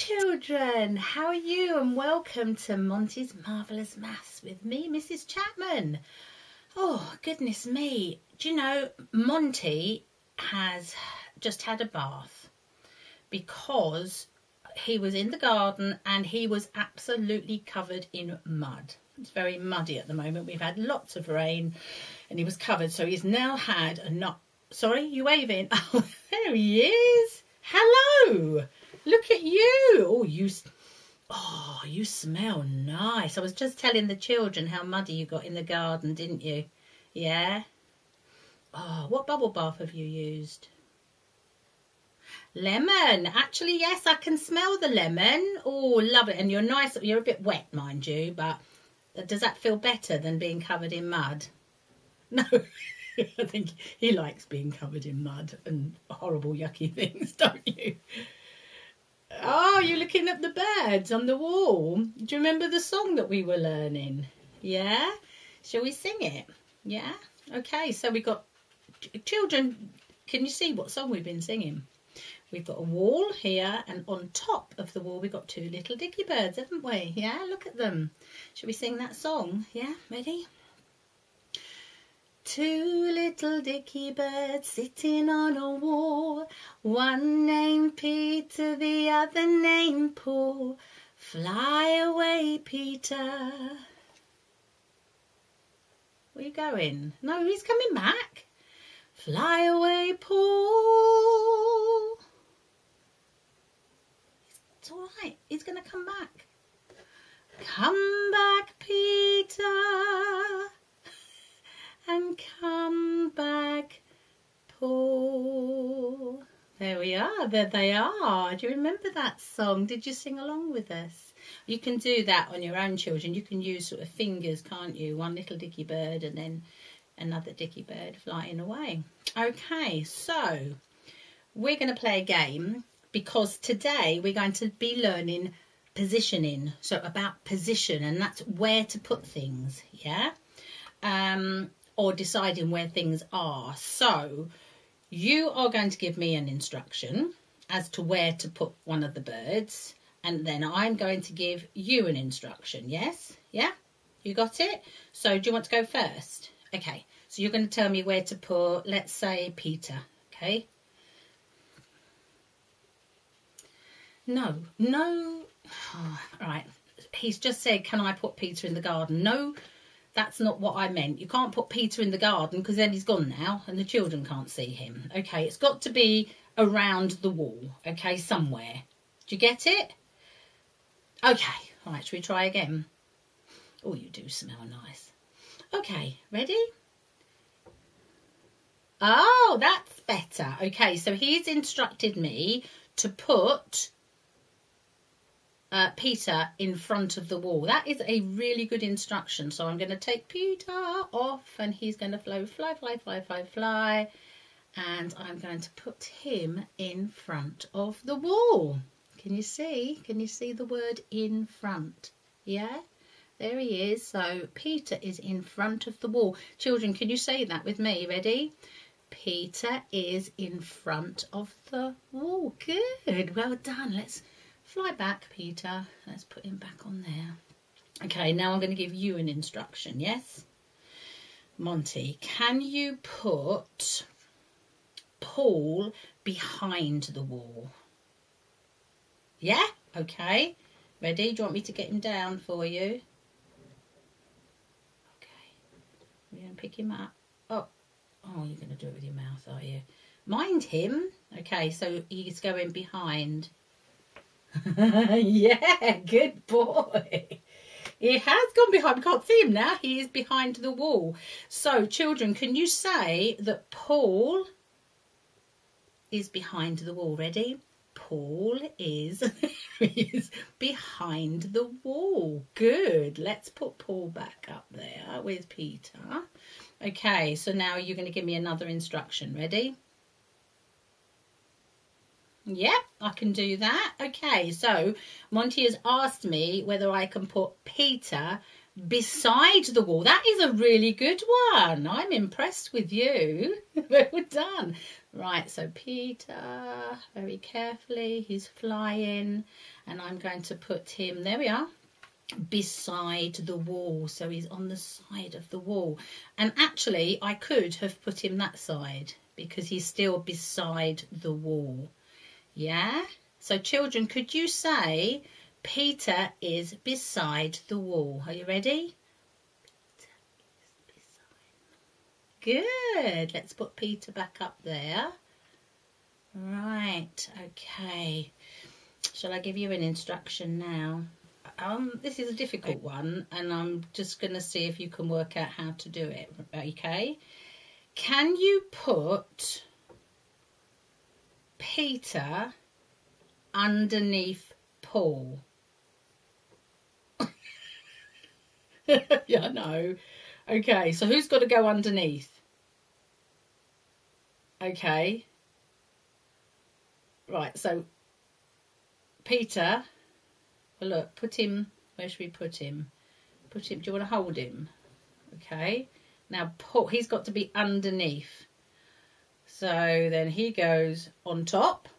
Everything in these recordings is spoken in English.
children. How are you? And welcome to Monty's Marvellous Maths with me, Mrs. Chapman. Oh, goodness me. Do you know, Monty has just had a bath because he was in the garden and he was absolutely covered in mud. It's very muddy at the moment. We've had lots of rain and he was covered. So he's now had a not. Sorry, you waving? Oh, there he is. Hello. Look at you. Oh, you. Oh, you smell nice. I was just telling the children how muddy you got in the garden, didn't you? Yeah. Oh, what bubble bath have you used? Lemon. Actually, yes, I can smell the lemon. Oh, love it. And you're nice. You're a bit wet, mind you, but uh, does that feel better than being covered in mud? No. I think he likes being covered in mud and horrible, yucky things, don't you? Oh, you're looking at the birds on the wall. Do you remember the song that we were learning? Yeah? Shall we sing it? Yeah? Okay, so we've got children. Can you see what song we've been singing? We've got a wall here, and on top of the wall, we've got two little dicky birds, haven't we? Yeah, look at them. Shall we sing that song? Yeah, ready? Two little dicky birds sitting on a wall, one named Peter, the other named Paul. Fly away, Peter. Where you going? No, he's coming back. Fly away, Paul. It's all right. He's going to come back. Come back, Peter There they are. Do you remember that song? Did you sing along with us? You can do that on your own children. You can use sort of fingers, can't you? One little dicky bird and then another dicky bird flying away. Okay, so we're going to play a game because today we're going to be learning positioning. So about position and that's where to put things, yeah? Um, or deciding where things are. So you are going to give me an instruction as to where to put one of the birds and then I'm going to give you an instruction. Yes? Yeah? You got it? So do you want to go first? Okay. So you're going to tell me where to put, let's say, Peter. Okay? No. No. Oh, all right. He's just said, can I put Peter in the garden? No that's not what I meant. You can't put Peter in the garden because then he's gone now and the children can't see him. Okay, it's got to be around the wall, okay, somewhere. Do you get it? Okay, right, shall we try again? Oh, you do smell nice. Okay, ready? Oh, that's better. Okay, so he's instructed me to put uh, Peter in front of the wall. That is a really good instruction. So I'm going to take Peter off and he's going to flow, fly, fly, fly, fly, fly. And I'm going to put him in front of the wall. Can you see? Can you see the word in front? Yeah? There he is. So Peter is in front of the wall. Children, can you say that with me? Ready? Peter is in front of the wall. Good. Well done. Let's Fly back, Peter. Let's put him back on there. Okay, now I'm going to give you an instruction, yes? Monty, can you put Paul behind the wall? Yeah? Okay. Ready? Do you want me to get him down for you? Okay. We're going to pick him up. Oh, oh, you're going to do it with your mouth, are you? Mind him. Okay, so he's going behind. yeah, good boy. He has gone behind. We can't see him now. He is behind the wall. So, children, can you say that Paul is behind the wall? Ready? Paul is, is behind the wall. Good. Let's put Paul back up there with Peter. Okay, so now you're going to give me another instruction. Ready? Yep, I can do that. Okay, so Monty has asked me whether I can put Peter beside the wall. That is a really good one. I'm impressed with you. well done. Right, so Peter, very carefully, he's flying. And I'm going to put him, there we are, beside the wall. So he's on the side of the wall. And actually, I could have put him that side because he's still beside the wall. Yeah? So children, could you say Peter is beside the wall? Are you ready? Good. Let's put Peter back up there. Right. Okay. Shall I give you an instruction now? Um, this is a difficult one, and I'm just going to see if you can work out how to do it. Okay. Can you put Peter underneath Paul? yeah, I know. Okay, so who's got to go underneath? Okay. Right, so Peter, well, look, put him, where should we put him? Put him, do you want to hold him? Okay. Now, Paul, he's got to be underneath. So then he goes on top.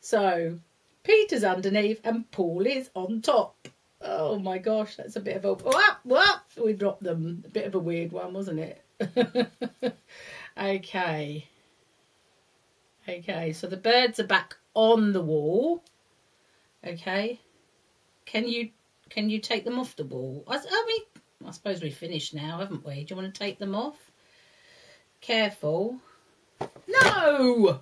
So Peter's underneath and Paul is on top. Oh my gosh, that's a bit of a what? What? We dropped them. A bit of a weird one, wasn't it? okay. Okay, so the birds are back on the wall. Okay. Can you can you take them off the wall? I, I mean, I suppose we've finished now, haven't we? Do you want to take them off? Careful. No!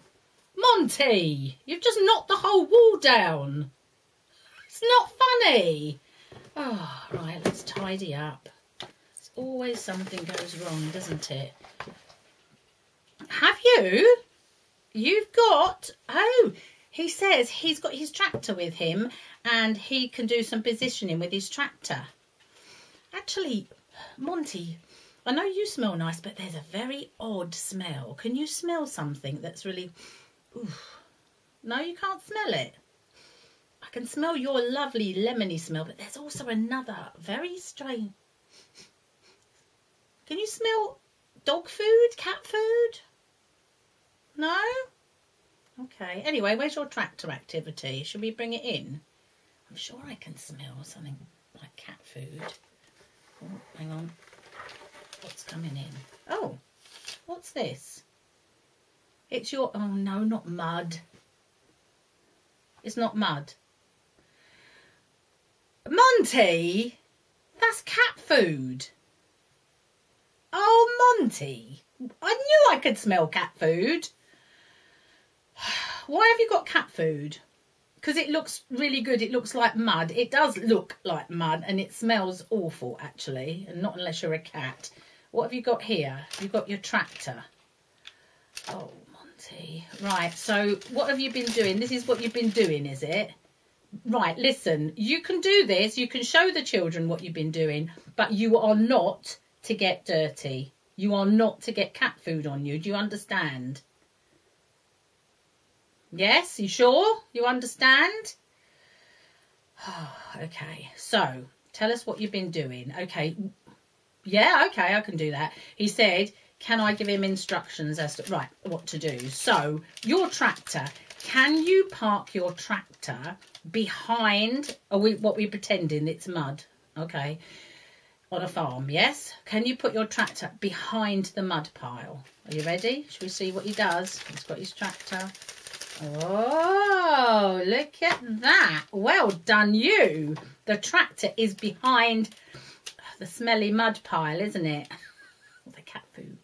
Monty! You've just knocked the whole wall down. It's not funny. Oh, right, let's tidy up. It's always something goes wrong, doesn't it? Have you? You've got... Oh, he says he's got his tractor with him and he can do some positioning with his tractor. Actually, Monty, I know you smell nice, but there's a very odd smell. Can you smell something that's really... Oof. No, you can't smell it. I can smell your lovely lemony smell, but there's also another very strange. Can you smell dog food, cat food? No? Okay. Anyway, where's your tractor activity? Should we bring it in? I'm sure I can smell something like cat food. Oh, hang on. What's coming in? Oh, what's this? It's your... Oh, no, not mud. It's not mud. Monty, that's cat food. Oh, Monty, I knew I could smell cat food. Why have you got cat food? Because it looks really good. It looks like mud. It does look like mud and it smells awful, actually. And not unless you're a cat. What have you got here? You've got your tractor. Oh, Monty. Right, so what have you been doing? This is what you've been doing, is it? right, listen, you can do this, you can show the children what you've been doing, but you are not to get dirty. You are not to get cat food on you. Do you understand? Yes, you sure? You understand? okay, so tell us what you've been doing. Okay, yeah, okay, I can do that. He said, can I give him instructions as to, right, what to do? So, your tractor, can you park your tractor behind are we what we're pretending it's mud okay on a farm yes can you put your tractor behind the mud pile are you ready should we see what he does he's got his tractor oh look at that well done you the tractor is behind the smelly mud pile isn't it the cat food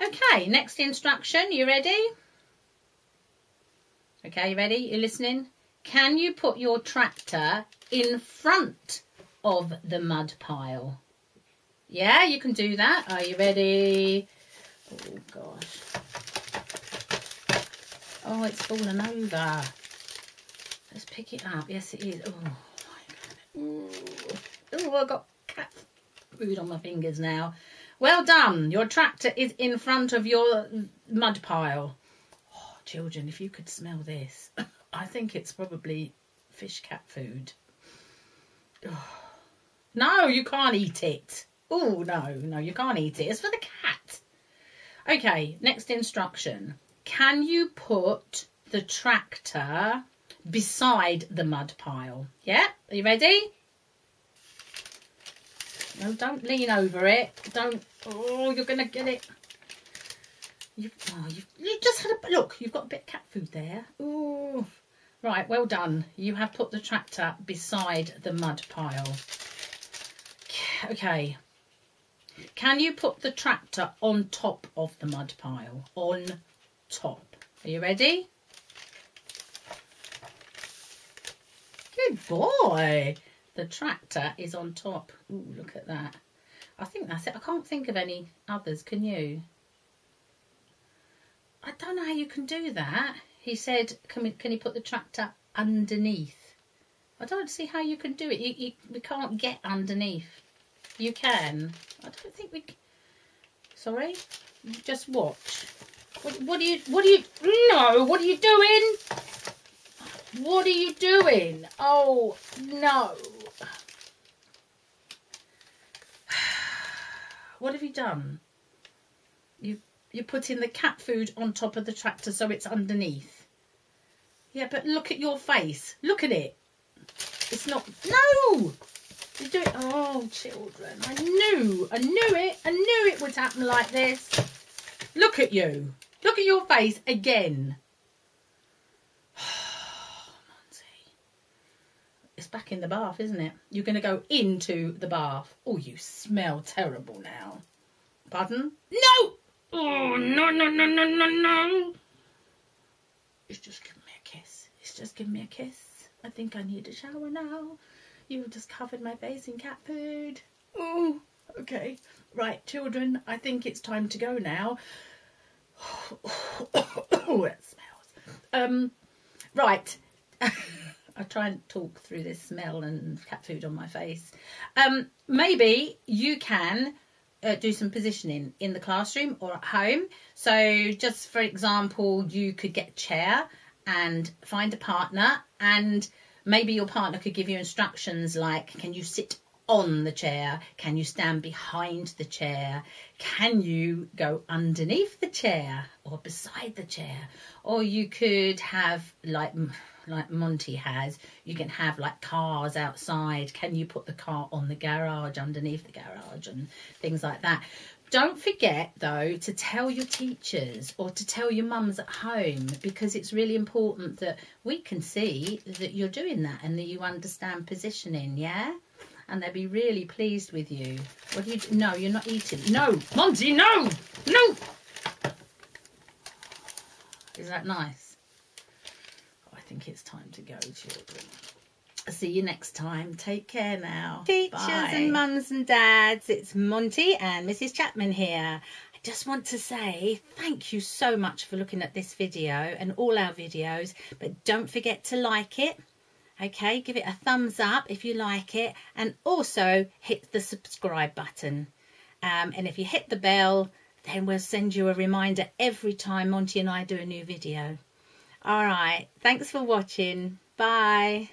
okay next instruction you ready okay you ready you listening can you put your tractor in front of the mud pile? Yeah, you can do that. Are you ready? Oh, gosh. Oh, it's fallen over. Let's pick it up. Yes, it is. Oh, Oh, I've got cat food on my fingers now. Well done. Your tractor is in front of your mud pile. Oh, children, if you could smell this. I think it's probably fish cat food. No, you can't eat it. Oh, no, no, you can't eat it. It's for the cat. Okay, next instruction. Can you put the tractor beside the mud pile. Yeah, are you ready? No, don't lean over it. Don't. Oh, you're gonna get it. You, oh, you, you just had a look. You've got a bit of cat food there. Ooh. Right, well done. You have put the tractor beside the mud pile. Okay. Can you put the tractor on top of the mud pile? On top. Are you ready? Good boy. The tractor is on top. Ooh, look at that. I think that's it. I can't think of any others. Can you? I don't know how you can do that. He said, can, we, can you put the tractor underneath? I don't see how you can do it. You, you, we can't get underneath. You can. I don't think we... Sorry? Just watch. What, are you... What are you... No! What are you doing? What are you doing? Oh, no. What have you done? You you're putting the cat food on top of the tractor so it's underneath. Yeah, but look at your face. Look at it. It's not... No! You do it... Oh, children. I knew. I knew it. I knew it would happen like this. Look at you. Look at your face again. Oh, it's back in the bath, isn't it? You're going to go into the bath. Oh, you smell terrible now. Pardon? No! Oh, no, no, no, no, no, no. It's just giving me a kiss. It's just giving me a kiss. I think I need a shower now. You've just covered my face in cat food. Oh, okay. Right, children, I think it's time to go now. oh, it smells. Um, right. I try and talk through this smell and cat food on my face. Um, maybe you can uh, do some positioning in the classroom or at home. So, just for example, you could get a chair and find a partner, and maybe your partner could give you instructions like, can you sit on the chair? Can you stand behind the chair? Can you go underneath the chair or beside the chair? Or you could have like like Monty has, you can have like cars outside. Can you put the car on the garage, underneath the garage, and things like that? Don't forget though to tell your teachers or to tell your mums at home because it's really important that we can see that you're doing that and that you understand positioning, yeah? And they'll be really pleased with you. What do you do? No, you're not eating. No, Monty, no! No! Is that nice? Oh, I think it's time to go, children. See you next time. Take care now. Teachers Bye. and mums and dads, it's Monty and Mrs. Chapman here. I just want to say thank you so much for looking at this video and all our videos, but don't forget to like it. Okay, give it a thumbs up if you like it and also hit the subscribe button. Um, and if you hit the bell, then we'll send you a reminder every time Monty and I do a new video. All right. Thanks for watching. Bye.